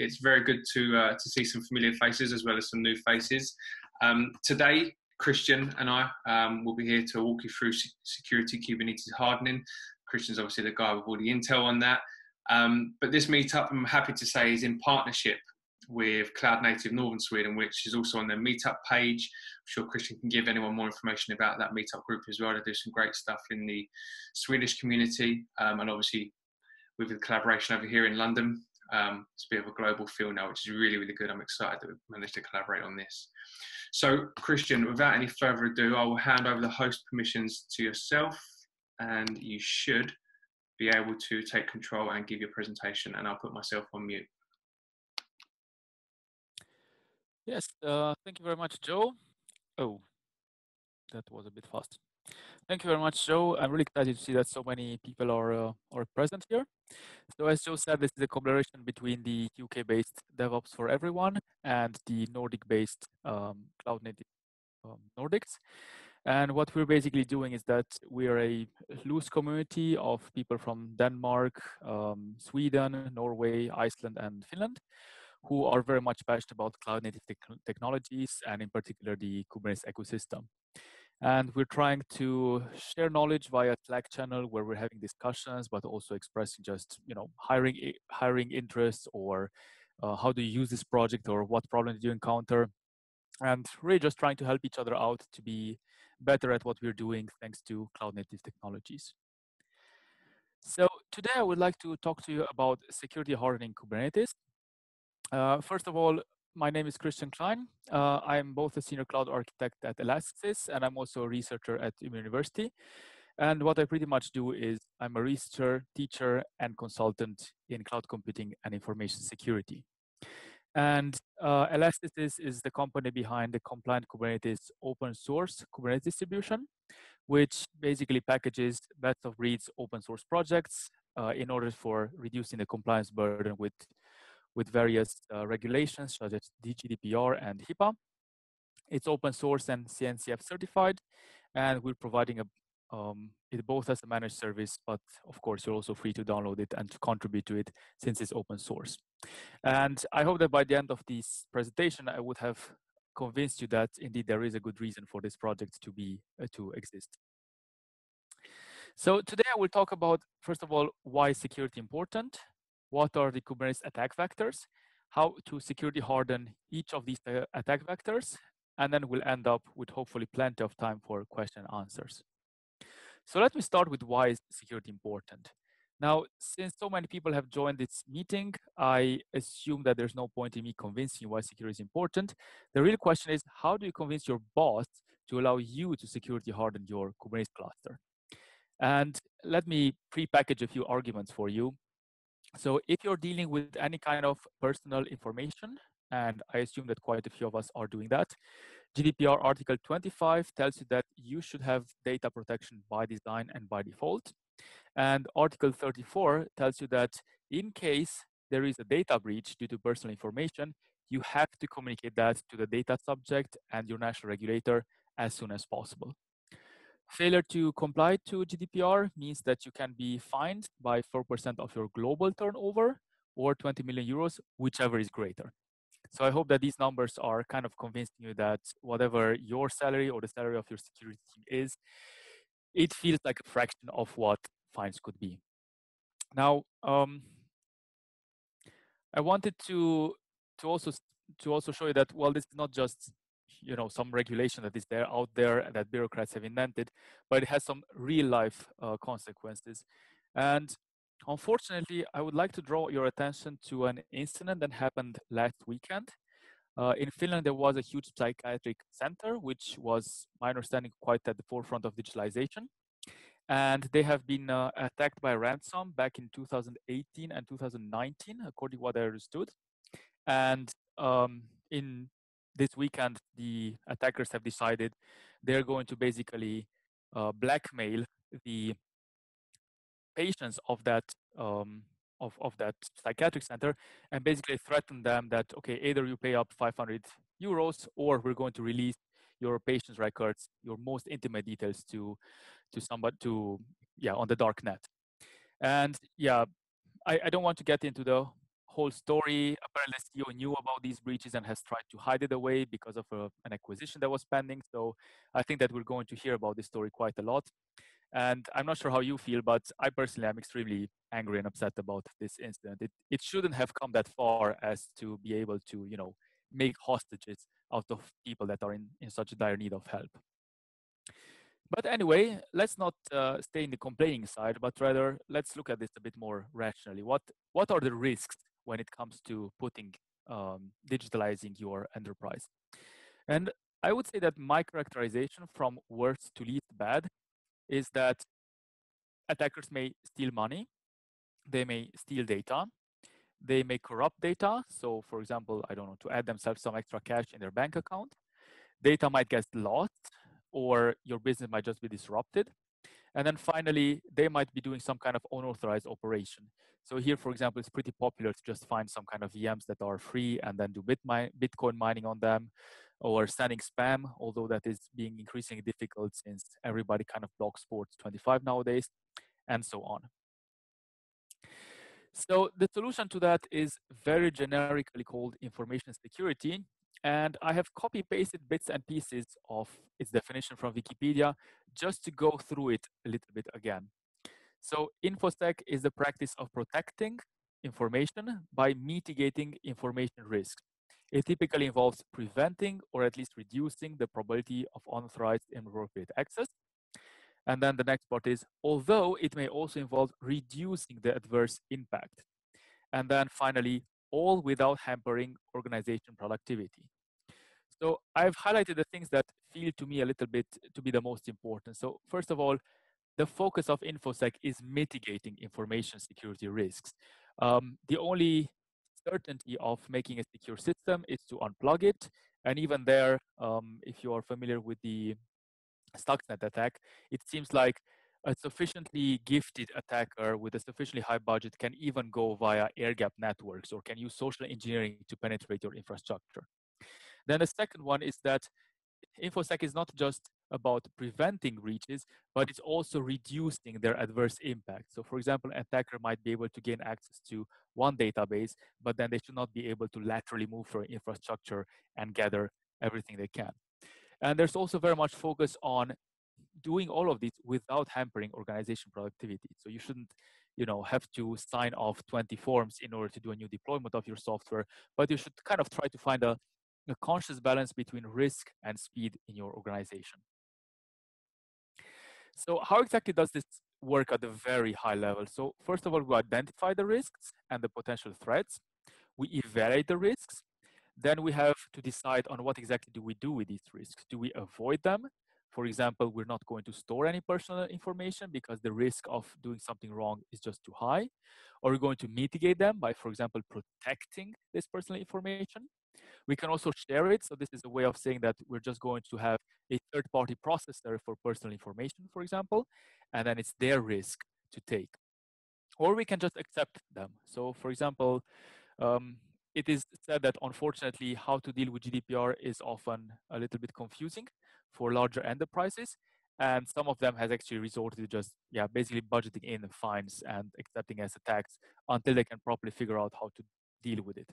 it's very good to uh, to see some familiar faces as well as some new faces. Um, today, Cristian and I um, will be here to walk you through security Kubernetes hardening. Cristian's obviously the guy with all the intel on that. Um, but this meetup, I'm happy to say, is in partnership with Cloud Native Northern Sweden, which is also on their meetup page. I'm sure Cristian can give anyone more information about that meetup group as well. They do some great stuff in the Swedish community, um, and obviously with the collaboration over here in London. Um, it's a bit of a global feel now, which is really, really good. I'm excited that we've managed to collaborate on this. So, Cristian, without any further ado, I will hand over the host permissions to yourself, and you should be able to take control and give your presentation, and I'll put myself on mute. Yes, uh, thank you very much, Joe. Oh, that was a bit fast. Thank you very much, Joe. I'm really excited to see that so many people are uh, are present here. So as Joe said, this is a collaboration between the UK-based DevOps for Everyone and the Nordic-based um, Cloud Native um, Nordics. And what we're basically doing is that we're a loose community of people from Denmark, um, Sweden, Norway, Iceland, and Finland, who are very much passionate about cloud native te technologies and in particular the Kubernetes ecosystem. And we're trying to share knowledge via Slack channel where we're having discussions, but also expressing just, you know, hiring, hiring interests or uh, how do you use this project or what problems do you encounter? And really just trying to help each other out to be better at what we're doing thanks to cloud native technologies. So today I would like to talk to you about security hardening Kubernetes. Uh, first of all, my name is Cristian Klein. Uh, I'm both a senior cloud architect at Elastisys and I'm also a researcher at Umeå University. And what I pretty much do is I'm a researcher, teacher, and consultant in cloud computing and information security. And uh, is the company behind the compliant Kubernetes open source Kubernetes distribution, which basically packages best of breeds open source projects uh, in order for reducing the compliance burden with with various uh, regulations such as GDPR and HIPAA. It's open source and CNCF certified, and we're providing a, um, it both as a managed service, but of course you're also free to download it and to contribute to it since it's open source. And I hope that by the end of this presentation, I would have convinced you that indeed there is a good reason for this project to be uh, to exist. So today I will talk about, first of all, why security important, what are the Kubernetes attack vectors, how to security harden each of these uh, attack vectors, and then we'll end up with hopefully plenty of time for question and answers. So let me start with why is security important. Now, since so many people have joined this meeting, I assume that there's no point in me convincing why security is important. The real question is, how do you convince your boss to allow you to security harden your Kubernetes cluster? And let me pre-package a few arguments for you. So if you're dealing with any kind of personal information, and I assume that quite a few of us are doing that, GDPR Article 25 tells you that you should have data protection by design and by default. And Article 34 tells you that in case there is a data breach due to personal information, you have to communicate that to the data subject and your national regulator as soon as possible. Failure to comply to GDPR means that you can be fined by 4% of your global turnover or 20 million euros, whichever is greater. So I hope that these numbers are kind of convincing you that whatever your salary or the salary of your security team is, it feels like a fraction of what fines could be. Now, um, I wanted to to also to also show you that well, this is not just you know some regulation that is there out there that bureaucrats have invented, but it has some real life uh, consequences. And unfortunately, I would like to draw your attention to an incident that happened last weekend. Uh, in Finland, there was a huge psychiatric center, which was, my understanding, quite at the forefront of digitalization. And they have been uh, attacked by ransom back in 2018 and 2019, according to what I understood. And um, in this weekend, the attackers have decided they're going to basically uh, blackmail the patients of that um, of, of that psychiatric center and basically threaten them that okay either you pay up 500 euros or we're going to release your patient's records your most intimate details to to somebody to yeah on the dark net. And yeah I, I don't want to get into the whole story. Apparently, the CEO knew about these breaches and has tried to hide it away because of a, uh, an acquisition that was pending. So I think that we're going to hear about this story quite a lot. And I'm not sure how you feel, but I personally am extremely angry and upset about this incident. It, it shouldn't have come that far as to be able to, you know, make hostages out of people that are in, in such dire need of help. But anyway, let's not uh, stay in the complaining side, but rather let's look at this a bit more rationally. What, what are the risks when it comes to putting, um, digitalizing your enterprise? And I would say that my characterization from worst to least bad is that attackers may steal money, they may steal data, they may corrupt data. So for example, I don't know, to add themselves some extra cash in their bank account. Data might get lost or your business might just be disrupted. And then finally, they might be doing some kind of unauthorized operation. So here, for example, it's pretty popular to just find some kind of VMs that are free and then do Bitcoin mining on them or sending spam, although that is being increasingly difficult since everybody kind of blocks ports 25 nowadays, and so on. So the solution to that is very generically called information security. And I have copy pasted bits and pieces of its definition from Wikipedia just to go through it a little bit again. So InfoSec is the practice of protecting information by mitigating information risks. It typically involves preventing or at least reducing the probability of unauthorized inappropriate access. And then the next part is, although it may also involve reducing the adverse impact. And then finally, all without hampering organization productivity. So I've highlighted the things that feel to me a little bit to be the most important. So first of all, the focus of InfoSec is mitigating information security risks. Um, the only certainty of making a secure system is to unplug it. And even there, um, if you are familiar with the Stuxnet attack, it seems like a sufficiently gifted attacker with a sufficiently high budget can even go via air gap networks or can use social engineering to penetrate your infrastructure. Then the second one is that InfoSec is not just about preventing breaches, but it's also reducing their adverse impact. So for example, an attacker might be able to gain access to one database, but then they should not be able to laterally move through infrastructure and gather everything they can. And there's also very much focus on doing all of this without hampering organization productivity. So you shouldn't, you know, have to sign off 20 forms in order to do a new deployment of your software, but you should kind of try to find a, a conscious balance between risk and speed in your organization. So how exactly does this work at a very high level? So first of all, we identify the risks and the potential threats. We evaluate the risks. Then we have to decide on what exactly do we do with these risks. Do we avoid them? For example, we're not going to store any personal information because the risk of doing something wrong is just too high. Or we're going to mitigate them by, for example, protecting this personal information. We can also share it. So this is a way of saying that we're just going to have a third-party processor for personal information, for example, and then it's their risk to take. Or we can just accept them. So for example, um, it is said that unfortunately how to deal with GDPR is often a little bit confusing for larger enterprises. And some of them has actually resorted to just, yeah, basically budgeting in fines and accepting as a tax until they can properly figure out how to deal with it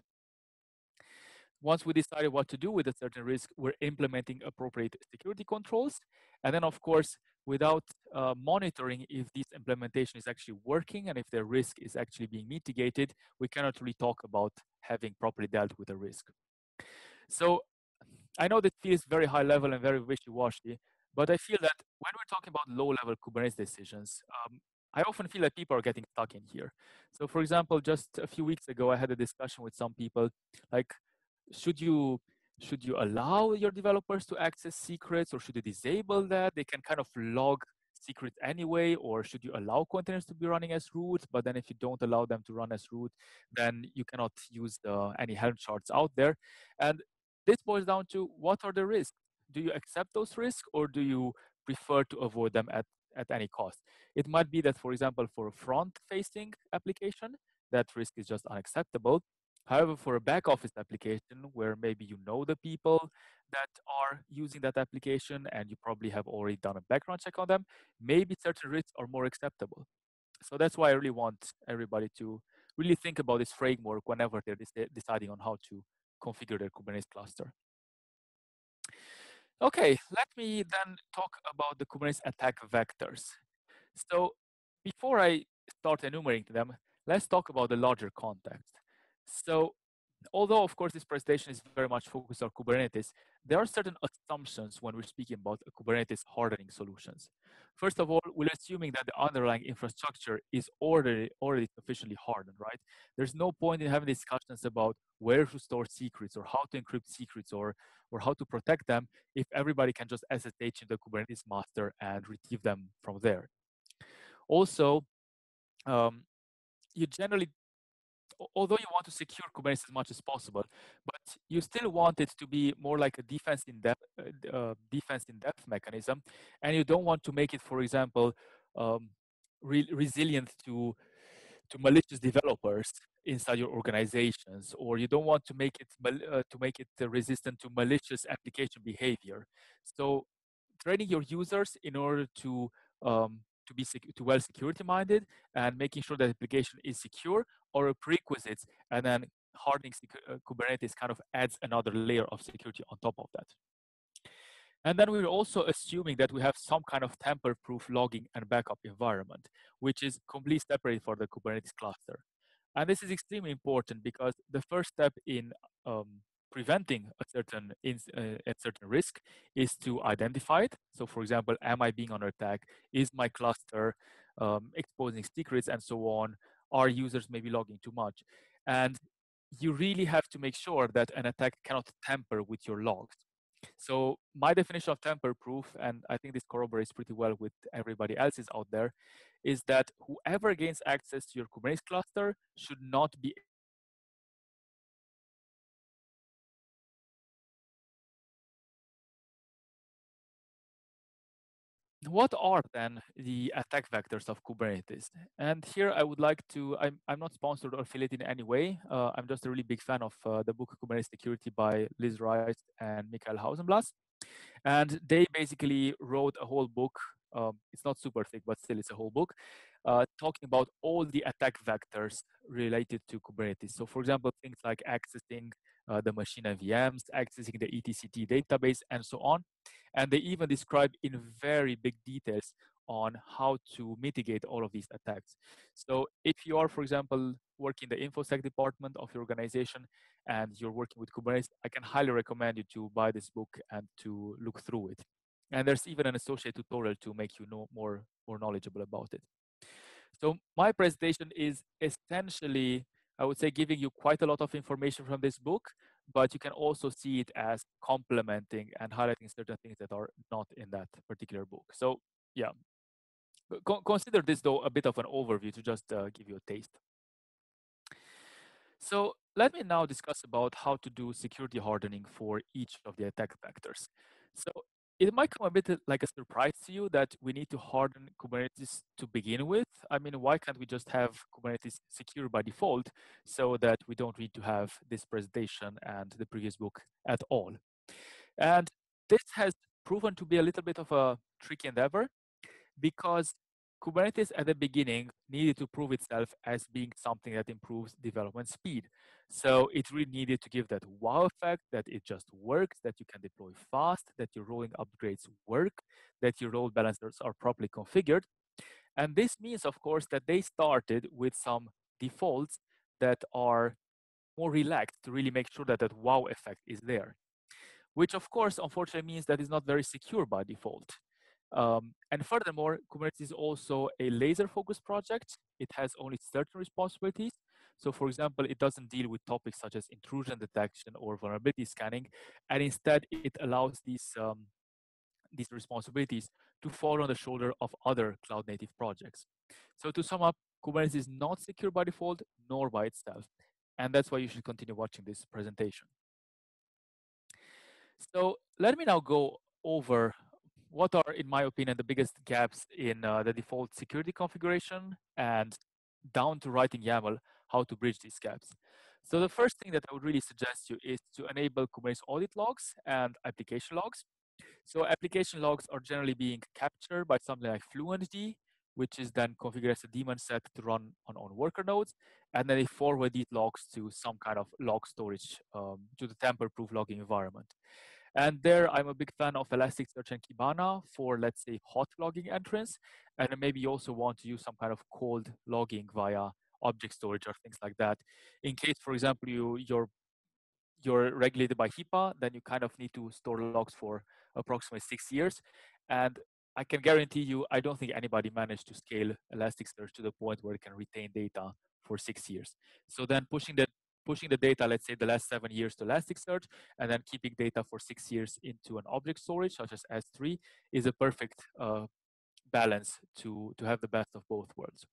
once we decided what to do with a certain risk, we're implementing appropriate security controls. And then, of course, without uh, monitoring if this implementation is actually working and if the risk is actually being mitigated, we cannot really talk about having properly dealt with the risk. So I know that feels very high level and very wishy-washy, but I feel that when we're talking about low-level Kubernetes decisions, um, I often feel that people are getting stuck in here. So for example, just a few weeks ago, I had a discussion with some people, like, should you should you allow your developers to access secrets or should you disable that? They can kind of log secrets anyway, or should you allow containers to be running as root? But then if you don't allow them to run as root, then you cannot use the, any Helm charts out there. And this boils down to what are the risks? Do you accept those risks or do you prefer to avoid them at, at any cost? It might be that, for example, for a front facing application, that risk is just unacceptable. However, for a back office application where maybe you know the people that are using that application and you probably have already done a background check on them, maybe certain risks are more acceptable. So that's why I really want everybody to really think about this framework whenever they're deciding on how to configure their Kubernetes cluster. Okay, let me then talk about the Kubernetes attack vectors. So before I start enumerating them, let's talk about the larger context. So although of course this presentation is very much focused on Kubernetes, there are certain assumptions when we're speaking about Kubernetes hardening solutions. First of all, we're assuming that the underlying infrastructure is already already sufficiently hardened, right? There's no point in having discussions about where to store secrets or how to encrypt secrets or or how to protect them if everybody can just SSH in the Kubernetes master and retrieve them from there. Also, um, you generally although you want to secure Kubernetes as much as possible, but you still want it to be more like a defense in depth, uh, uh, defense in depth mechanism, and you don't want to make it, for example, um, re resilient to to malicious developers inside your organizations, or you don't want to make it uh, to make it resistant to malicious application behavior. So, training your users in order to um, to be to well security minded and making sure that the application is secure or a prerequisite and then hardening uh, Kubernetes kind of adds another layer of security on top of that. And then we're also assuming that we have some kind of tamper-proof logging and backup environment, which is completely separate for the Kubernetes cluster. And this is extremely important because the first step in um, preventing a certain uh, a certain risk is to identify it. So, for example, am I being under attack? Is my cluster um, exposing secrets and so on? Are users maybe logging too much? And you really have to make sure that an attack cannot tamper with your logs. So my definition of tamper-proof, and I think this corroborates pretty well with everybody else's out there, is that whoever gains access to your Kubernetes cluster should not be what are then the attack vectors of Kubernetes? And here I would like to, I'm, I'm not sponsored or affiliated in any way. Uh, I'm just a really big fan of uh, the book Kubernetes Security by Liz Rice and Michael Hausenblas. And they basically wrote a whole book. Um, it's not super thick, but still it's a whole book uh, talking about all the attack vectors related to Kubernetes. So for example, things like accessing uh, the machine and VMs, accessing the etcd database, and so on. And they even describe in very big details on how to mitigate all of these attacks. So if you are, for example, working in the InfoSec department of your organization and you're working with Kubernetes, I can highly recommend you to buy this book and to look through it. And there's even an associated tutorial to make you know more, more knowledgeable about it. So my presentation is essentially I would say giving you quite a lot of information from this book, but you can also see it as complementing and highlighting certain things that are not in that particular book. So yeah, consider this though a bit of an overview to just uh, give you a taste. So let me now discuss about how to do security hardening for each of the attack vectors. So it might come a bit uh, like a surprise to you that we need to harden Kubernetes to begin with. I mean, why can't we just have Kubernetes secure by default so that we don't need to have this presentation and the previous book at all? And this has proven to be a little bit of a tricky endeavor because Kubernetes at the beginning needed to prove itself as being something that improves development speed. So it really needed to give that wow effect that it just works, that you can deploy fast, that your rolling upgrades work, that your load balancers are properly configured. And this means, of course, that they started with some defaults that are more relaxed to really make sure that that wow effect is there. Which, of course, unfortunately means that it's not very secure by default. Um, and furthermore, Kubernetes is also a laser focused project. It has only certain responsibilities. So for example, it doesn't deal with topics such as intrusion detection or vulnerability scanning, and instead it allows these, um, these responsibilities to fall on the shoulder of other cloud native projects. So to sum up, Kubernetes is not secure by default, nor by itself. And that's why you should continue watching this presentation. So let me now go over what are, in my opinion, the biggest gaps in uh, the default security configuration and down to writing YAML, how to bridge these gaps. So the first thing that I would really suggest you is to enable Kubernetes audit logs and application logs. So application logs are generally being captured by something like FluentD, which is then configured as a daemon set to run on, on worker nodes. And then they forward these logs to some kind of log storage um, to the tamper-proof logging environment. And there, I'm a big fan of Elasticsearch and Kibana for, let's say, hot logging entrance. And maybe you also want to use some kind of cold logging via object storage or things like that. In case, for example, you, you're you're regulated by HIPAA, then you kind of need to store logs for approximately six years. And I can guarantee you, I don't think anybody managed to scale Elasticsearch to the point where it can retain data for six years. So then pushing the pushing the data, let's say the last seven years to Elasticsearch, and then keeping data for six years into an object storage such as S3 is a perfect uh, balance to, to have the best of both worlds.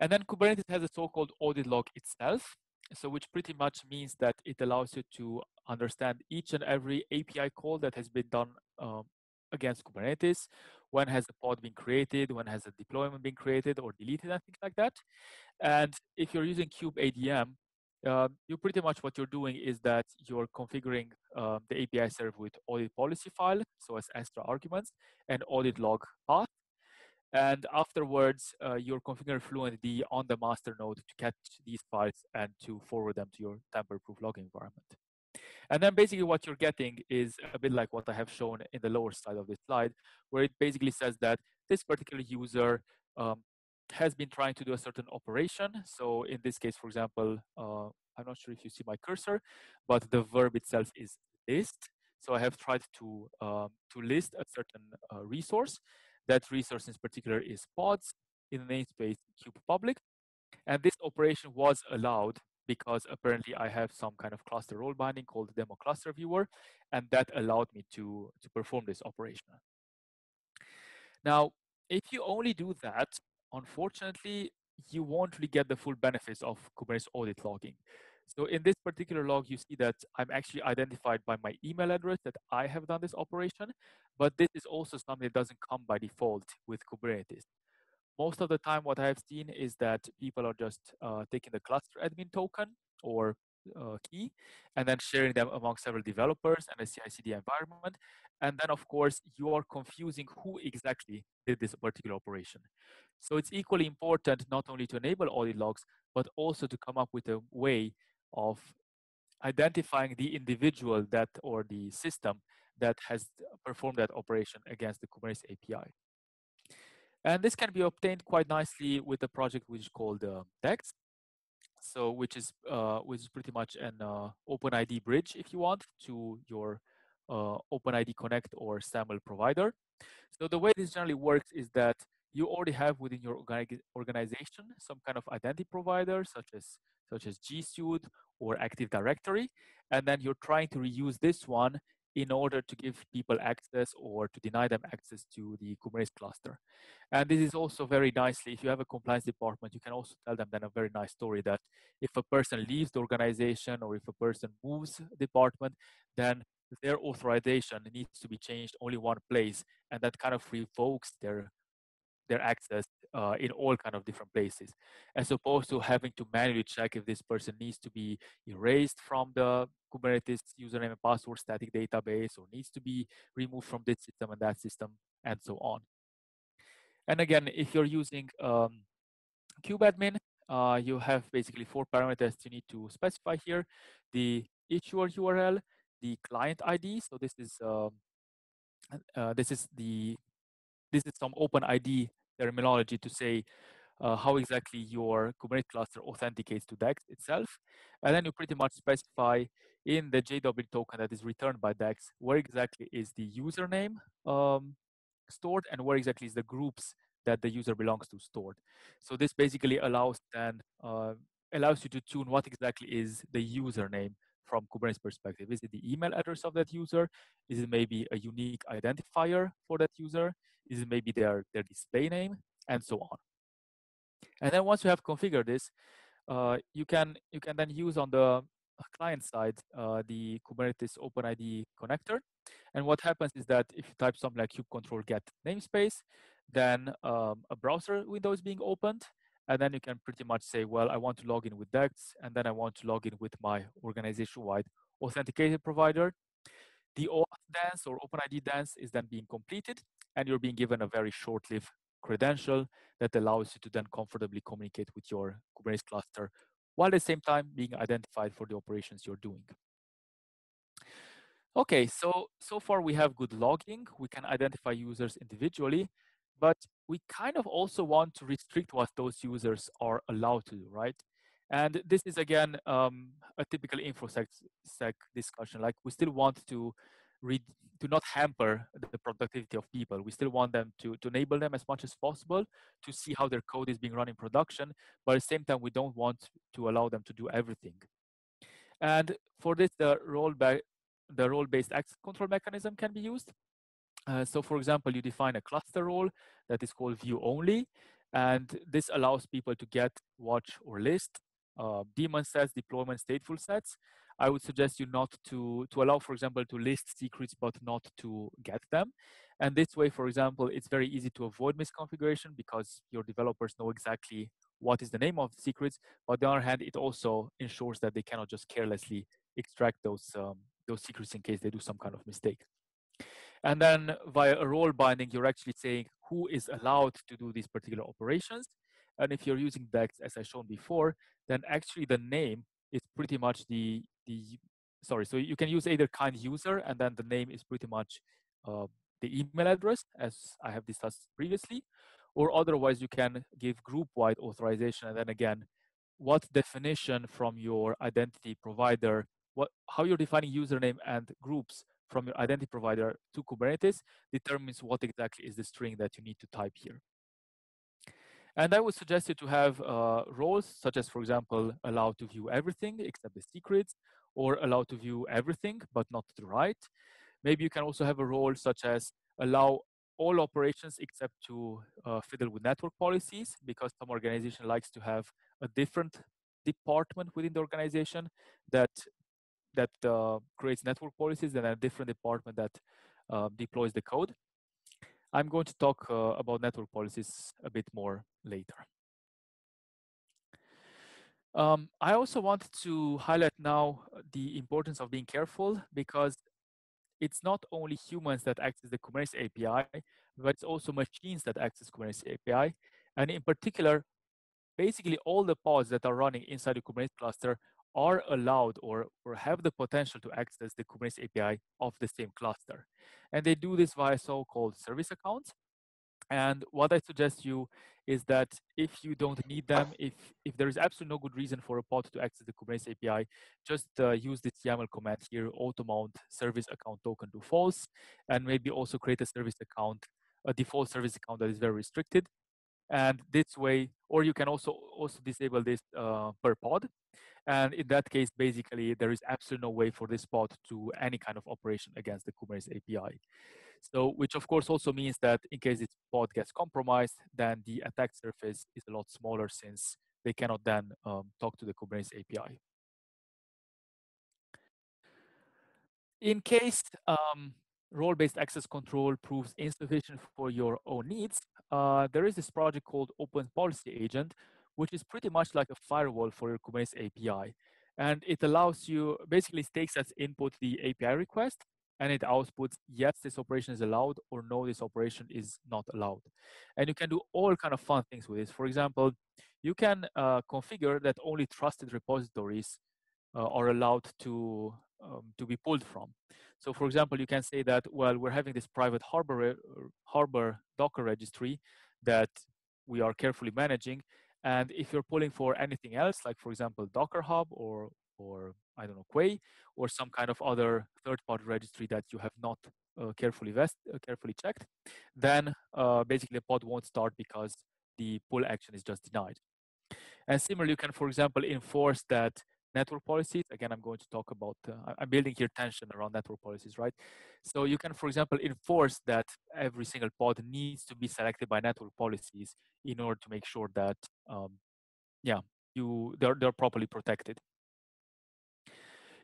And then Kubernetes has a so-called audit log itself, so which pretty much means that it allows you to understand each and every API call that has been done um, against Kubernetes, when has a pod been created, when has a deployment been created or deleted and things like that. And if you're using kubeadm, uh, you pretty much what you're doing is that you're configuring uh, the API server with audit policy file, so as extra arguments, and audit log path. And afterwards, uh, you're configuring FluentD on the master node to catch these files and to forward them to your tamper-proof log environment. And then basically what you're getting is a bit like what I have shown in the lower side of this slide, where it basically says that this particular user um, has been trying to do a certain operation. So in this case, for example, uh, I'm not sure if you see my cursor, but the verb itself is list. So I have tried to, um, to list a certain uh, resource. That resource in particular is pods in the namespace kube public. And this operation was allowed because apparently I have some kind of cluster role binding called demo cluster viewer, and that allowed me to, to perform this operation. Now, if you only do that, unfortunately, you won't really get the full benefits of Kubernetes audit logging. So in this particular log, you see that I'm actually identified by my email address that I have done this operation, but this is also something that doesn't come by default with Kubernetes most of the time what I've seen is that people are just uh, taking the cluster admin token or uh, key and then sharing them among several developers and a CI/CD environment. And then, of course, you are confusing who exactly did this particular operation. So it's equally important not only to enable audit logs, but also to come up with a way of identifying the individual that or the system that has performed that operation against the Kubernetes API. And this can be obtained quite nicely with a project which is called uh, DEX. So which is uh, which is pretty much an uh, OpenID bridge, if you want, to your uh, OpenID Connect or SAML provider. So the way this generally works is that you already have within your organization some kind of identity provider, such as such as G Suite or Active Directory, and then you're trying to reuse this one in order to give people access or to deny them access to the Kubernetes cluster. And this is also very nicely, if you have a compliance department, you can also tell them then a very nice story that if a person leaves the organization or if a person moves department, then their authorization needs to be changed only one place and that kind of revokes their their access uh, in all kind of different places, as opposed to having to manually check if this person needs to be erased from the Kubernetes username and password static database or needs to be removed from this system and that system and so on. And again, if you're using um, kubeadmin, uh, you have basically four parameters you need to specify here. The issuer URL, the client ID. So this is um, uh, this is the this is some OpenID terminology to say uh, how exactly your Kubernetes cluster authenticates to DEX itself. And then you pretty much specify in the JW token that is returned by DEX where exactly is the username um, stored and where exactly is the groups that the user belongs to stored. So this basically allows then uh, allows you to tune what exactly is the username from Kubernetes perspective. Is it the email address of that user? Is it maybe a unique identifier for that user? Is it maybe their, their display name? And so on. And then once you have configured this, uh, you can you can then use on the client side uh, the Kubernetes OpenID connector. And what happens is that if you type something like kubectl get namespace, then um, a browser window is being opened and then you can pretty much say, well, I want to log in with DEX, and then I want to log in with my organization-wide authenticated provider. The OAuth dance or OpenID dance is then being completed, and you're being given a very short-lived credential that allows you to then comfortably communicate with your Kubernetes cluster while at the same time being identified for the operations you're doing. Okay, so, so far we have good logging. We can identify users individually, but we kind of also want to restrict what those users are allowed to do, right? And this is again um, a typical infosec discussion. Like we still want to read to not hamper the productivity of people. We still want them to, to enable them as much as possible to see how their code is being run in production, but at the same time, we don't want to allow them to do everything. And for this, the role the role-based access control mechanism can be used. Uh, so for example, you define a cluster role that is called view only, and this allows people to get, watch, or list uh, daemon sets, deployment stateful sets. I would suggest you not to, to allow, for example, to list secrets, but not to get them. And this way, for example, it's very easy to avoid misconfiguration because your developers know exactly what is the name of the secrets. But on the other hand, it also ensures that they cannot just carelessly extract those, um, those secrets in case they do some kind of mistake. And then via a role binding, you're actually saying who is allowed to do these particular operations. And if you're using DEX, as I shown before, then actually the name is pretty much the, the sorry, so you can use either kind user and then the name is pretty much uh, the email address as I have discussed previously, or otherwise you can give group-wide authorization and then again, what definition from your identity provider, what, how you're defining username and groups from your identity provider to Kubernetes determines what exactly is the string that you need to type here. And I would suggest you to have uh, roles such as, for example, allow to view everything except the secrets, or allow to view everything but not to write. Maybe you can also have a role such as allow all operations except to uh, fiddle with network policies because some organization likes to have a different department within the organization that that uh, creates network policies and a different department that uh, deploys the code. I'm going to talk uh, about network policies a bit more later. Um, I also want to highlight now the importance of being careful because it's not only humans that access the Kubernetes API, but it's also machines that access Kubernetes API. And in particular, basically all the pods that are running inside the Kubernetes cluster are allowed or, or have the potential to access the Kubernetes API of the same cluster. And they do this via so-called service accounts. And what I suggest you is that if you don't need them, if, if there is absolutely no good reason for a pod to access the Kubernetes API, just uh, use this YAML command here, auto mount service account token to false, and maybe also create a service account, a default service account that is very restricted. And this way, or you can also also disable this uh, per pod. And in that case, basically, there is absolutely no way for this pod to any kind of operation against the Kubernetes API. So, which of course also means that in case its pod gets compromised, then the attack surface is a lot smaller since they cannot then um, talk to the Kubernetes API. In case um, role-based access control proves insufficient for your own needs, uh, there is this project called Open Policy Agent, which is pretty much like a firewall for your Kubernetes API. And it allows you, basically takes as input the API request, and it outputs, yes, this operation is allowed, or no, this operation is not allowed. And you can do all kind of fun things with this. For example, you can uh, configure that only trusted repositories uh, are allowed to, um, to be pulled from. So for example, you can say that, well, we're having this private Harbor, Harbor Docker registry that we are carefully managing, and if you're pulling for anything else, like for example, Docker Hub or, or I don't know, Quay, or some kind of other third-party registry that you have not uh, carefully vest, uh, carefully checked, then uh, basically the pod won't start because the pull action is just denied. And similarly, you can, for example, enforce that network policies. Again, I'm going to talk about, uh, I'm building here tension around network policies, right? So you can, for example, enforce that every single pod needs to be selected by network policies in order to make sure that, um, yeah, you they're, they're properly protected.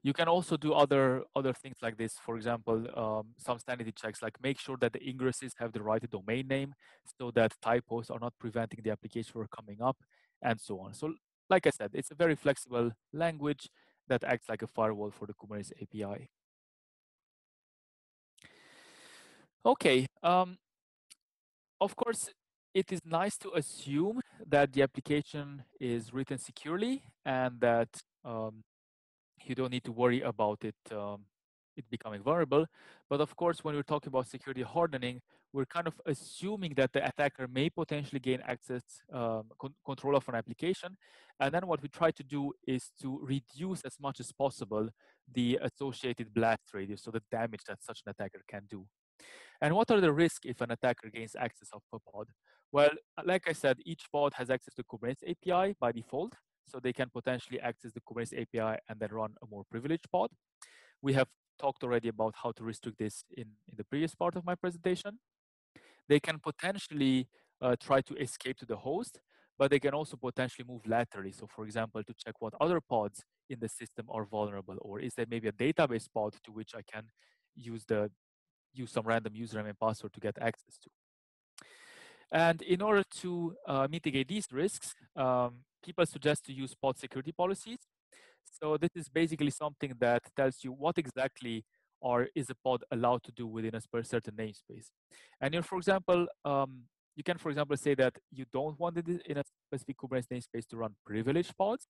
You can also do other other things like this. For example, um, some sanity checks, like make sure that the ingresses have the right domain name, so that typos are not preventing the application from coming up, and so on. So like I said, it's a very flexible language that acts like a firewall for the Kubernetes API. Okay, um, of course, it is nice to assume that the application is written securely and that um, you don't need to worry about it um, it becoming vulnerable. But of course, when we're talking about security hardening, we're kind of assuming that the attacker may potentially gain access, um, con control of an application. And then what we try to do is to reduce as much as possible the associated blast radius, so the damage that such an attacker can do. And what are the risks if an attacker gains access of a pod? Well, like I said, each pod has access to Kubernetes API by default, so they can potentially access the Kubernetes API and then run a more privileged pod. We have talked already about how to restrict this in, in the previous part of my presentation. They can potentially uh, try to escape to the host, but they can also potentially move laterally. So for example, to check what other pods in the system are vulnerable, or is there maybe a database pod to which I can use the use some random username and password to get access to. And in order to uh, mitigate these risks, um, people suggest to use pod security policies. So this is basically something that tells you what exactly or is a pod allowed to do within a certain namespace. And you for example, um, you can, for example, say that you don't want it in a specific Kubernetes namespace to run privileged pods.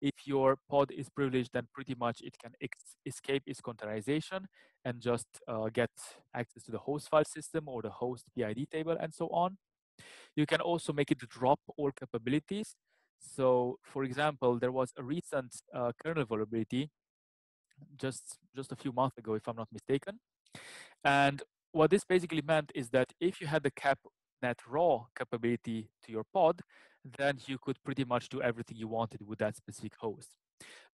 If your pod is privileged, then pretty much it can escape its containerization and just uh, get access to the host file system or the host PID table and so on. You can also make it drop all capabilities. So for example, there was a recent uh, kernel vulnerability just, just a few months ago, if I'm not mistaken. And what this basically meant is that if you had the cap net raw capability to your pod, then you could pretty much do everything you wanted with that specific host.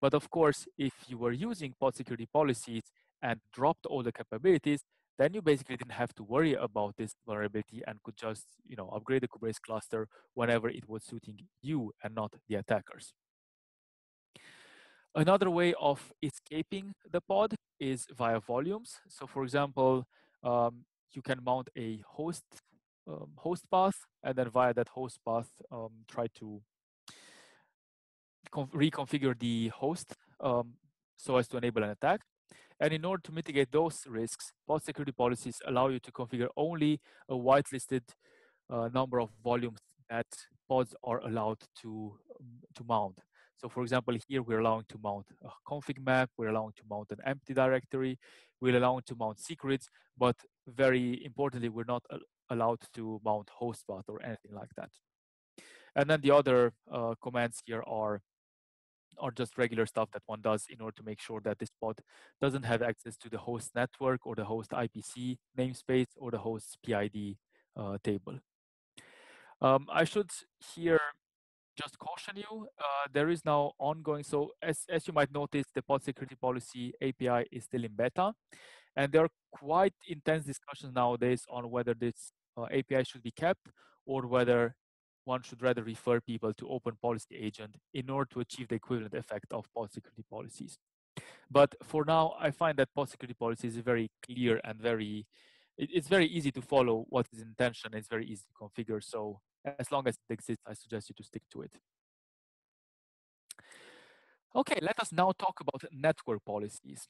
But of course, if you were using pod security policies and dropped all the capabilities, then you basically didn't have to worry about this vulnerability and could just you know upgrade the Kubernetes cluster whenever it was suiting you and not the attackers. Another way of escaping the pod is via volumes. So for example, um, you can mount a host um, host path and then via that host path um, try to reconfigure the host um, so as to enable an attack. And in order to mitigate those risks, pod security policies allow you to configure only a whitelisted uh, number of volumes that pods are allowed to, to mount. So for example, here we're allowing to mount a config map, we're allowing to mount an empty directory, we're allowing to mount secrets, but very importantly, we're not allowed to mount host path or anything like that. And then the other uh, commands here are or just regular stuff that one does in order to make sure that this pod doesn't have access to the host network or the host IPC namespace or the host PID uh, table. Um, I should here just caution you, uh, there is now ongoing, so as, as you might notice, the pod security policy API is still in beta, and there are quite intense discussions nowadays on whether this uh, API should be kept or whether one should rather refer people to open policy agent in order to achieve the equivalent effect of pod security policies. But for now, I find that pod security policy is very clear and very, it's very easy to follow what is intention. It's very easy to configure. So as long as it exists, I suggest you to stick to it. Okay, let us now talk about network policies.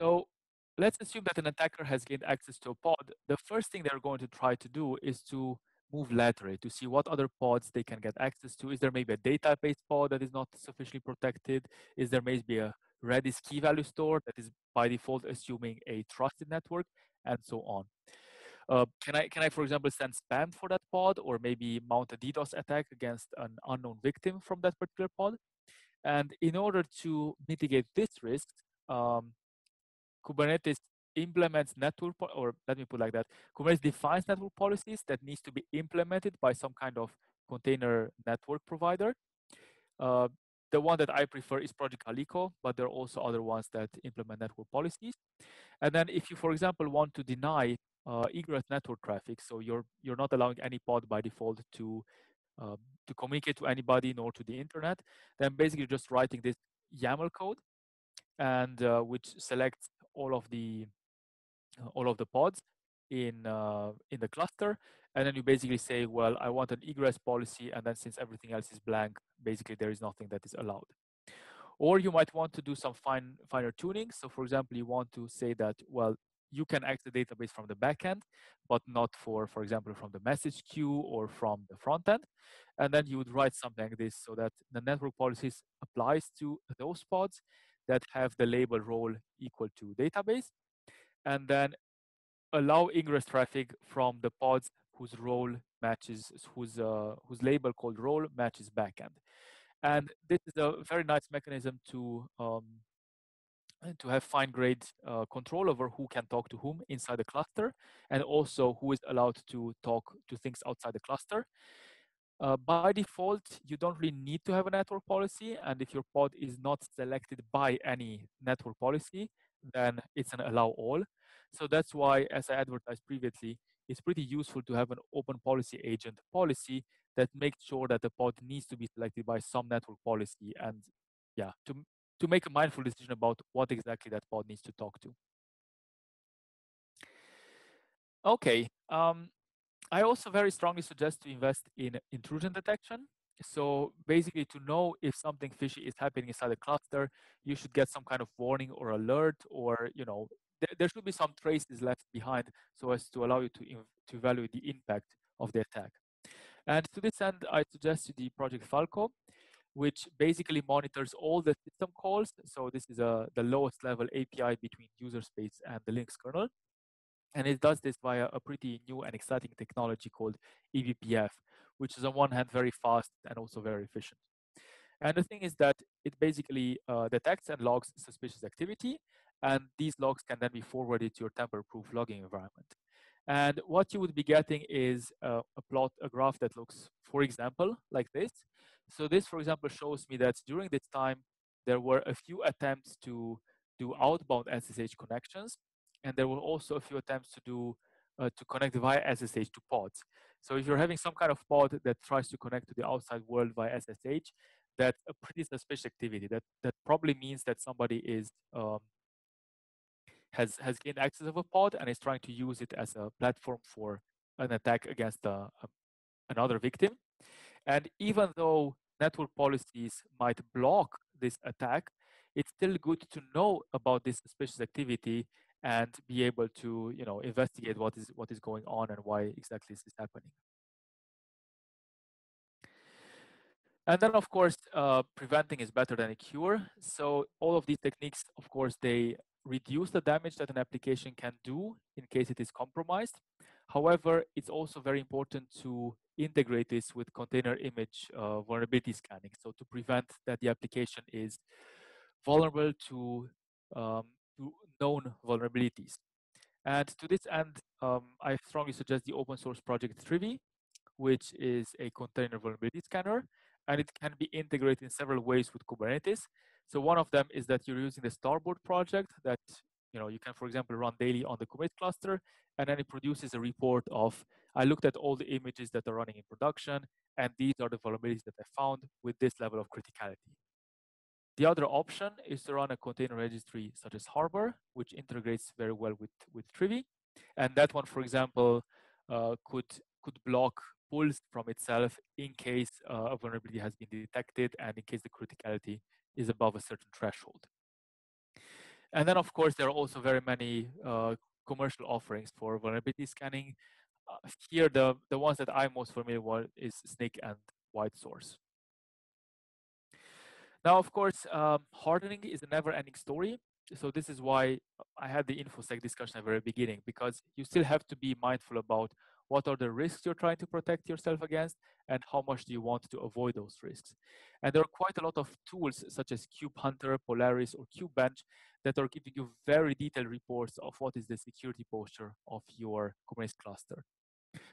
So let's assume that an attacker has gained access to a pod. The first thing they're going to try to do is to move laterally to see what other pods they can get access to. Is there maybe a database pod that is not sufficiently protected? Is there maybe a Redis key value store that is by default assuming a trusted network and so on. Uh, can I, can I, for example, send spam for that pod or maybe mount a DDoS attack against an unknown victim from that particular pod? And in order to mitigate this risk, um, Kubernetes implements network, or let me put like that, Kubernetes defines network policies that needs to be implemented by some kind of container network provider. Uh, the one that I prefer is Project Calico, but there are also other ones that implement network policies. And then if you, for example, want to deny uh, egress network traffic, so you're you're not allowing any pod by default to uh, to communicate to anybody nor to the internet, then basically just writing this YAML code, and uh, which selects all of the all of the pods in uh, in the cluster and then you basically say well i want an egress policy and then since everything else is blank basically there is nothing that is allowed or you might want to do some fine finer tuning so for example you want to say that well you can access the database from the backend, but not for, for example, from the message queue or from the front end. And then you would write something like this so that the network policies applies to those pods that have the label role equal to database. And then allow ingress traffic from the pods whose role matches, whose, uh, whose label called role matches backend. And this is a very nice mechanism to um, to have fine grained uh, control over who can talk to whom inside the cluster and also who is allowed to talk to things outside the cluster. Uh, by default, you don't really need to have a network policy. And if your pod is not selected by any network policy, then it's an allow all. So that's why, as I advertised previously, it's pretty useful to have an open policy agent policy that makes sure that the pod needs to be selected by some network policy and yeah, to, to make a mindful decision about what exactly that pod needs to talk to. Okay, um, I also very strongly suggest to invest in intrusion detection. So basically to know if something fishy is happening inside a cluster, you should get some kind of warning or alert or, you know, th there should be some traces left behind so as to allow you to, to evaluate the impact of the attack. And to this end, I suggest you the project Falco, which basically monitors all the system calls. So this is a, the lowest level API between user space and the Linux kernel. And it does this via a pretty new and exciting technology called eBPF, which is on one hand very fast and also very efficient. And the thing is that it basically uh, detects and logs suspicious activity, and these logs can then be forwarded to your tamper-proof logging environment. And what you would be getting is a plot, a graph that looks, for example, like this. So this, for example, shows me that during this time, there were a few attempts to do outbound SSH connections, and there were also a few attempts to do uh, to connect via SSH to pods. So if you're having some kind of pod that tries to connect to the outside world via SSH, that's a pretty suspicious activity. That that probably means that somebody is um, has has gained access of a pod and is trying to use it as a platform for an attack against a, a, another victim. And even though network policies might block this attack, it's still good to know about this suspicious activity and be able to, you know, investigate what is what is going on and why exactly this is happening. And then, of course, uh, preventing is better than a cure. So all of these techniques, of course, they reduce the damage that an application can do in case it is compromised. However, it's also very important to integrate this with container image uh, vulnerability scanning. So to prevent that the application is vulnerable to, um, to known vulnerabilities. And to this end, um, I strongly suggest the open source project Trivy, which is a container vulnerability scanner, and it can be integrated in several ways with Kubernetes. So one of them is that you're using the Starboard project that you know you can, for example, run daily on the commit cluster, and then it produces a report of I looked at all the images that are running in production, and these are the vulnerabilities that I found with this level of criticality. The other option is to run a container registry such as Harbor, which integrates very well with, with Trivy. And that one, for example, uh, could, could block pulls from itself in case uh, a vulnerability has been detected and in case the criticality is above a certain threshold. And then, of course, there are also very many uh, commercial offerings for vulnerability scanning. Uh, here, the, the ones that I'm most familiar with is Snyk and WhiteSource. Now, of course, um, hardening is a never-ending story. So this is why I had the InfoSec discussion at the very beginning, because you still have to be mindful about what are the risks you're trying to protect yourself against and how much do you want to avoid those risks. And there are quite a lot of tools such as kube-hunter, polaris or kube-bench that are giving you very detailed reports of what is the security posture of your kubernetes cluster.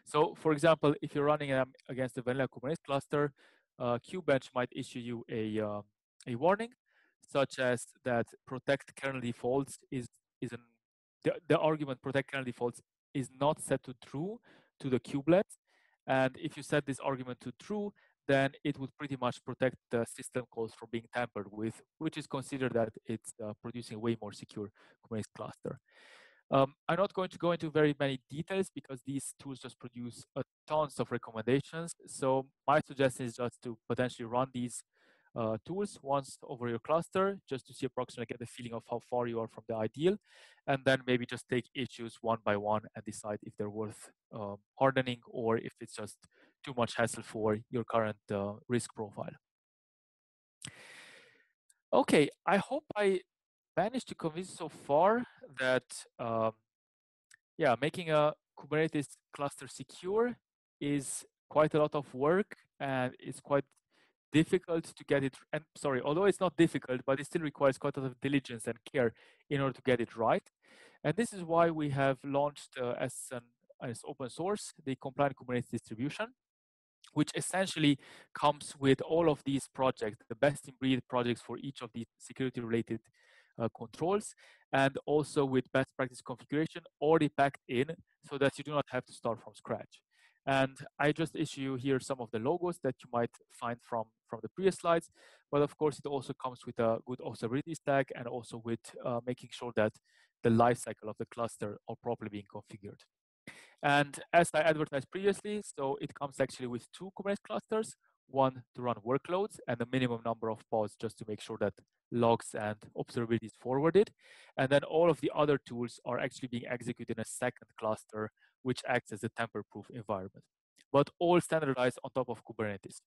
So for example if you're running against a vanilla kubernetes cluster uh, kube-bench might issue you a uh, a warning such as that protect kernel defaults is is an the, the argument protect kernel defaults is not set to true to the kubelet. And if you set this argument to true, then it would pretty much protect the system calls from being tampered with, which is considered that it's uh, producing a way more secure Kubernetes cluster. Um, I'm not going to go into very many details because these tools just produce a tons of recommendations. So my suggestion is just to potentially run these uh, tools once over your cluster just to see approximately get the feeling of how far you are from the ideal and then maybe just take issues one by one and decide if they're worth um, hardening or if it's just too much hassle for your current uh, risk profile. Okay, I hope I managed to convince so far that um, yeah, making a Kubernetes cluster secure is quite a lot of work and it's quite difficult to get it and sorry although it's not difficult but it still requires quite a lot of diligence and care in order to get it right. And this is why we have launched uh, as an as open source the compliant kubernetes distribution which essentially comes with all of these projects the best in breed projects for each of these security related uh, controls and also with best practice configuration already packed in so that you do not have to start from scratch and I just issue here some of the logos that you might find from, from the previous slides. But of course, it also comes with a good observability stack and also with uh, making sure that the lifecycle of the cluster are properly being configured. And as I advertised previously, so it comes actually with two Kubernetes clusters, one to run workloads and a minimum number of pods just to make sure that logs and observability is forwarded. And then all of the other tools are actually being executed in a second cluster which acts as a tamper-proof environment, but all standardized on top of Kubernetes.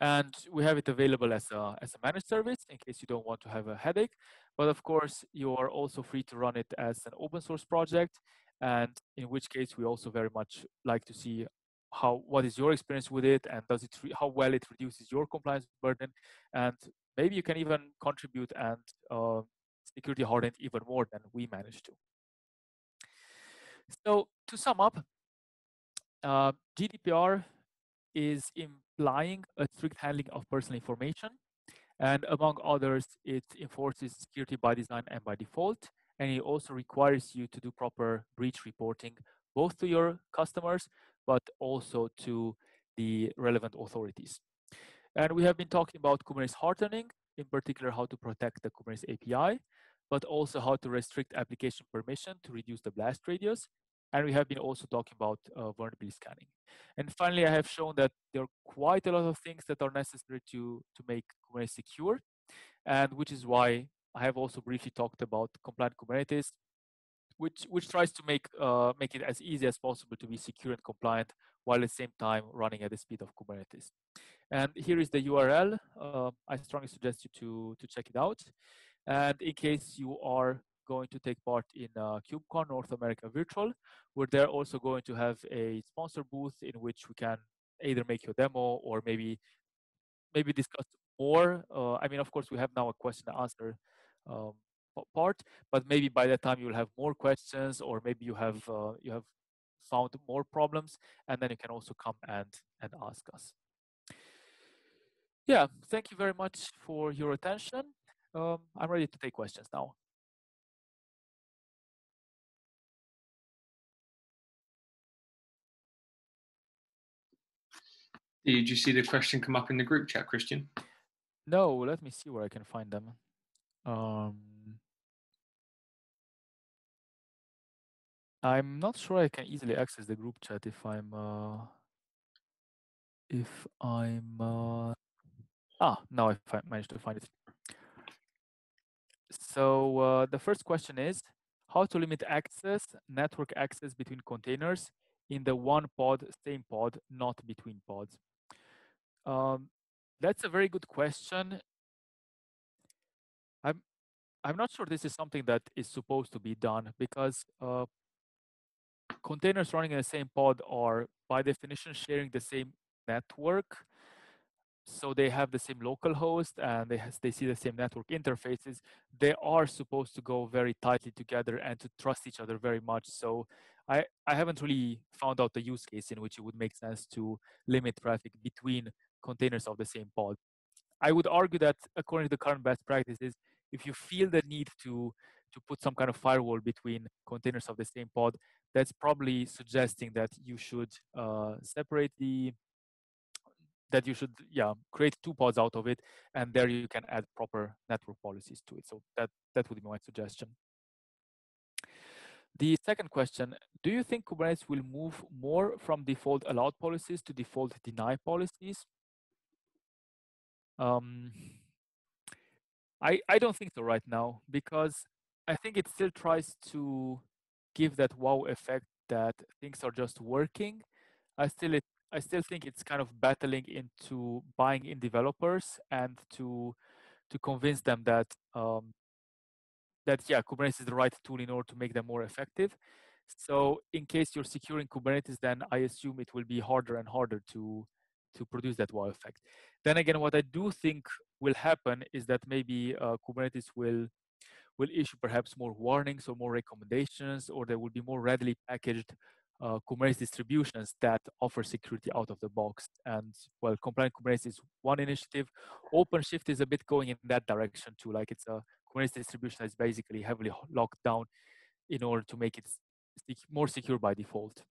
And we have it available as a, as a managed service in case you don't want to have a headache. But of course, you are also free to run it as an open source project. And in which case, we also very much like to see how what is your experience with it and does it how well it reduces your compliance burden and maybe you can even contribute and uh, security harden even more than we managed to so to sum up, uh, GDPR is implying a strict handling of personal information. And among others, it enforces security by design and by default. And it also requires you to do proper breach reporting, both to your customers, but also to the relevant authorities. And we have been talking about Kubernetes hardening, in particular how to protect the Kubernetes API, but also how to restrict application permission to reduce the blast radius. And we have been also talking about uh, vulnerability scanning. And finally, I have shown that there are quite a lot of things that are necessary to, to make Kubernetes secure, and which is why I have also briefly talked about compliant Kubernetes, which, which tries to make, uh, make it as easy as possible to be secure and compliant while at the same time running at the speed of Kubernetes. And here is the URL. Uh, I strongly suggest you to, to check it out. And in case you are going to take part in uh, KubeCon North America Virtual, where they're also going to have a sponsor booth in which we can either make your demo or maybe maybe discuss more. Uh, I mean, of course, we have now a question and answer um, part, but maybe by that time you'll have more questions, or maybe you have uh, you have found more problems, and then you can also come and and ask us. Yeah, thank you very much for your attention um, I'm ready to take questions now. Did you see the question come up in the group chat, Cristian? No, let me see where I can find them. Um, I'm not sure I can easily access the group chat if I'm uh, if I'm uh, ah now I managed to find it. So uh, the first question is how to limit access, network access between containers in the one pod, same pod, not between pods. Um, that's a very good question. I'm I'm not sure this is something that is supposed to be done because uh, containers running in the same pod are by definition sharing the same network so they have the same local host and they, has, they see the same network interfaces. They are supposed to go very tightly together and to trust each other very much. So I, I haven't really found out the use case in which it would make sense to limit traffic between containers of the same pod. I would argue that according to the current best practices if you feel the need to to put some kind of firewall between containers of the same pod that's probably suggesting that you should uh, separate the that you should yeah create two pods out of it and there you can add proper network policies to it. So that that would be my suggestion. The second question do you think kubernetes will move more from default allowed policies to default deny policies? Um, I, I don't think so right now because I think it still tries to give that wow effect that things are just working. I still it, I still think it's kind of battling into buying in developers and to to convince them that um, that yeah Kubernetes is the right tool in order to make them more effective. So in case you're securing Kubernetes, then I assume it will be harder and harder to to produce that wow effect. Then again, what I do think will happen is that maybe uh, Kubernetes will will issue perhaps more warnings or more recommendations, or there will be more readily packaged uh, Kubernetes distributions that offer security out of the box. And well, compliant Kubernetes is one initiative. OpenShift is a bit going in that direction too. Like it's a Kubernetes distribution that's basically heavily locked down in order to make it more secure by default.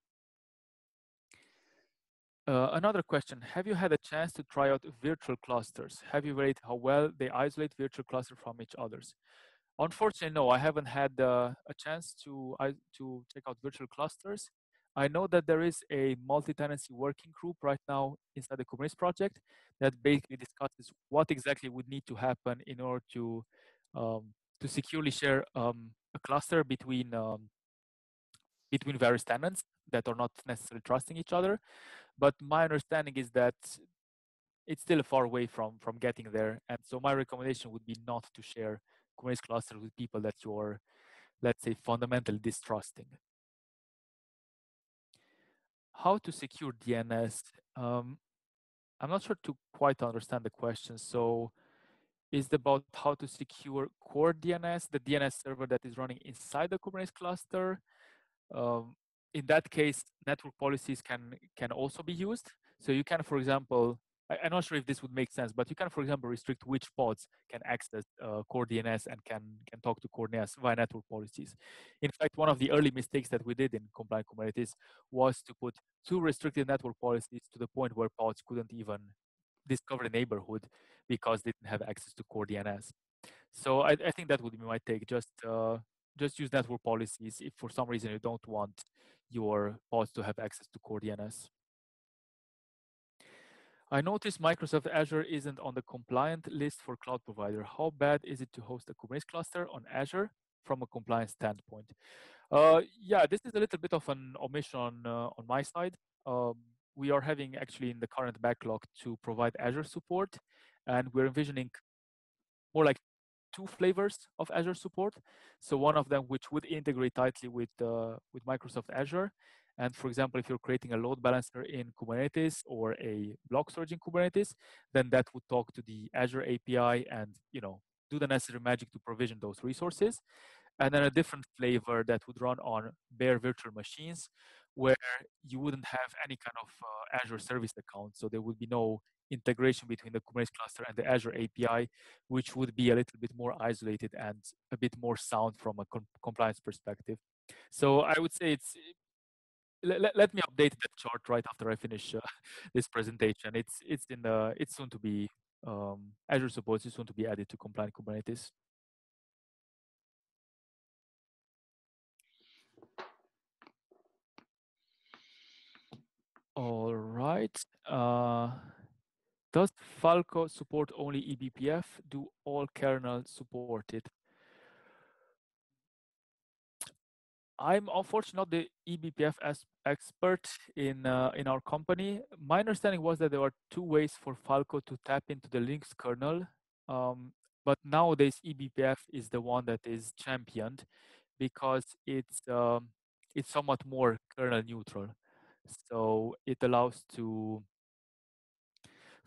Uh, another question, have you had a chance to try out virtual clusters? Have you rated how well they isolate virtual clusters from each others? Unfortunately, no, I haven't had uh, a chance to, uh, to check out virtual clusters. I know that there is a multi-tenancy working group right now inside the Kubernetes project that basically discusses what exactly would need to happen in order to um, to securely share um, a cluster between um, between various tenants that are not necessarily trusting each other. But my understanding is that it's still far away from from getting there. And so my recommendation would be not to share Kubernetes clusters with people that you're, let's say, fundamentally distrusting. How to secure DNS? Um, I'm not sure to quite understand the question. So is about how to secure CoreDNS, the DNS server that is running inside the Kubernetes cluster. Um, in that case, network policies can can also be used. So you can, for example, I, am not sure if this would make sense, but you can, for example, restrict which pods can access uh, CoreDNS and can can talk to CoreDNS via network policies. In fact, one of the early mistakes that we did in compliant Kubernetes was to put two restricted network policies to the point where pods couldn't even discover the neighborhood because they didn't have access to CoreDNS. So I, I think that would be my take. Just uh, just use network policies if for some reason you don't want your pods to have access to CoreDNS. I noticed Microsoft Azure isn't on the compliant list for cloud provider. How bad is it to host a Kubernetes cluster on Azure from a compliance standpoint? Uh, yeah, this is a little bit of an omission on, uh, on my side. Um, we are having actually in the current backlog to provide Azure support, and we're envisioning more like two flavors of Azure support. So one of them which would integrate tightly with uh, with Microsoft Azure. And for example, if you're creating a load balancer in Kubernetes or a block storage in Kubernetes, then that would talk to the Azure API and you know do the necessary magic to provision those resources. And then a different flavor that would run on bare virtual machines, where you wouldn't have any kind of uh, Azure service account. So there would be no integration between the Kubernetes cluster and the Azure API, which would be a little bit more isolated and a bit more sound from a com compliance perspective. So I would say it's let, let me update that chart right after I finish uh, this presentation. It's it's in the it's soon to be um, Azure support is soon to be added to compliant Kubernetes. All right. Uh, does Falco support only eBPF? Do all kernels support it? I'm unfortunately not the eBPF expert in uh, in our company. My understanding was that there are two ways for Falco to tap into the Linux kernel, um, but nowadays eBPF is the one that is championed because it's um, it's somewhat more kernel neutral. So it allows to,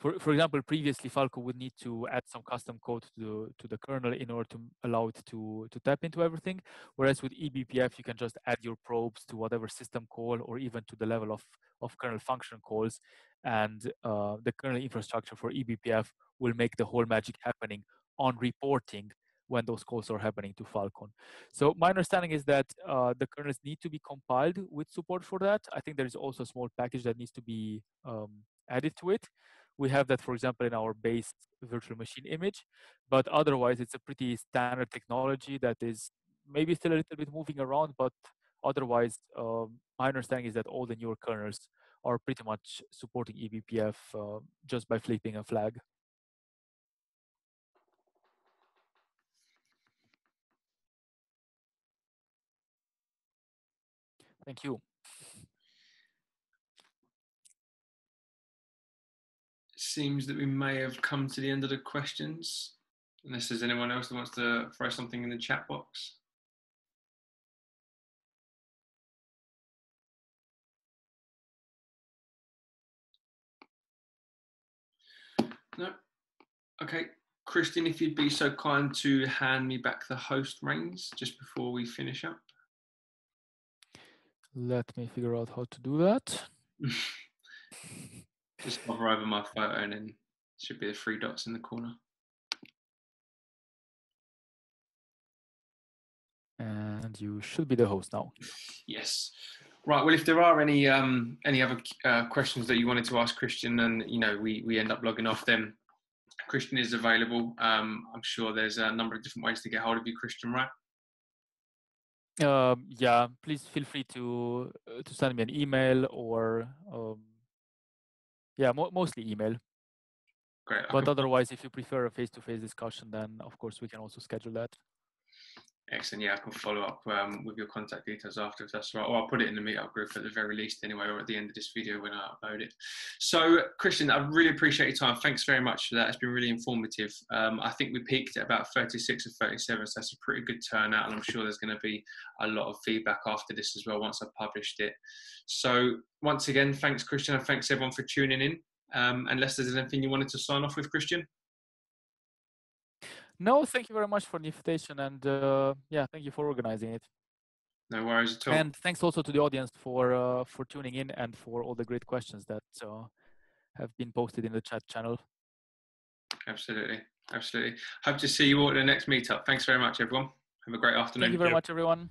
for, for example, previously Falco would need to add some custom code to the, to the kernel in order to allow it to, to tap into everything. Whereas with eBPF, you can just add your probes to whatever system call or even to the level of, of kernel function calls. And uh, the kernel infrastructure for eBPF will make the whole magic happening on reporting when those calls are happening to Falco. So my understanding is that uh, the kernels need to be compiled with support for that. I think there is also a small package that needs to be um, added to it. We have that, for example, in our base virtual machine image, but otherwise it's a pretty standard technology that is maybe still a little bit moving around, but otherwise um, my understanding is that all the newer kernels are pretty much supporting eBPF uh, just by flipping a flag. Thank you. Seems that we may have come to the end of the questions, unless there's anyone else that wants to throw something in the chat box. No. Okay. Cristian, if you'd be so kind to hand me back the host reins just before we finish up. Let me figure out how to do that. just hover over my photo and then should be the three dots in the corner. And you should be the host now. Yes. Right. Well, if there are any um, any other uh, questions that you wanted to ask Cristian, and you know we we end up logging off, then Cristian is available. Um, I'm sure there's a number of different ways to get hold of you, Cristian. Right? Um, yeah. Please feel free to uh, to send me an email or um, yeah, mo- mostly email. Great. But otherwise, if you prefer a face-to-face discussion, then of course we can also schedule that. Excellent. Yeah, I can follow up um, with your contact details after if that's right. Or I'll put it in the meetup group at the very least anyway, or at the end of this video when I upload it. So, Cristian, I really appreciate your time. Thanks very much for that. It's been really informative. Um, I think we peaked at about 36 or 37, so that's a pretty good turnout. And I'm sure there's going to be a lot of feedback after this as well once I've published it. So, once again, thanks, Cristian, and thanks everyone for tuning in. Um, unless there's anything you wanted to sign off with, Cristian. No, thank you very much for the invitation, and uh, yeah, thank you for organizing it. No worries at all. And thanks also to the audience for uh, for tuning in and for all the great questions that uh, have been posted in the chat channel. Absolutely, absolutely. Hope to see you all at the next meetup. Thanks very much, everyone. Have a great afternoon. Thank you very much, everyone.